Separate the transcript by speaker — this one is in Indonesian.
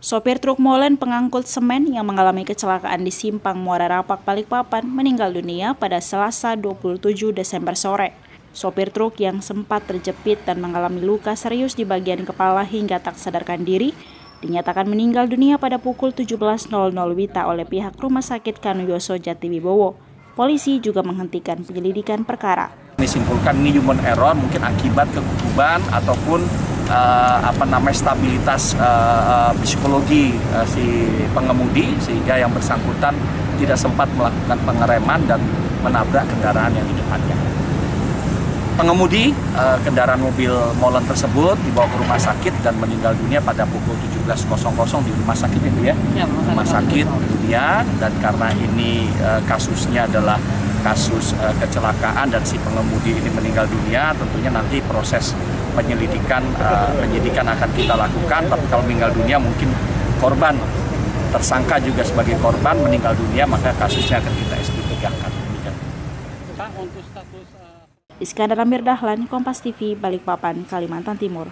Speaker 1: Sopir truk molen pengangkut semen yang mengalami kecelakaan di Simpang Muara Rapak, Balikpapan meninggal dunia pada Selasa 27 Desember sore. Sopir truk yang sempat terjepit dan mengalami luka serius di bagian kepala hingga tak sadarkan diri, dinyatakan meninggal dunia pada pukul 17.00 Wita oleh pihak Rumah Sakit Kanuyoso Jatiwibowo. Polisi juga menghentikan penyelidikan perkara.
Speaker 2: Disimpulkan ini human error mungkin akibat keguguran ataupun uh, apa namanya stabilitas uh, psikologi uh, si pengemudi sehingga yang bersangkutan tidak sempat melakukan pengereman dan menabrak kendaraan yang di depannya. Pengemudi uh, kendaraan mobil molen tersebut dibawa ke rumah sakit dan meninggal dunia pada pukul 17.00 di rumah sakit itu ya, ya rumah sakit dunia dan karena ini uh, kasusnya adalah kasus uh, kecelakaan dan si pengemudi ini meninggal dunia, tentunya nanti proses penyelidikan uh, penyidikan akan kita lakukan. Tapi kalau meninggal dunia mungkin korban tersangka juga sebagai korban meninggal dunia maka kasusnya akan kita tegakkan.
Speaker 1: Iskandar Amir Dahlan, Kompas TV, Balikpapan, Kalimantan Timur.